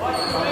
Watch the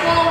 Game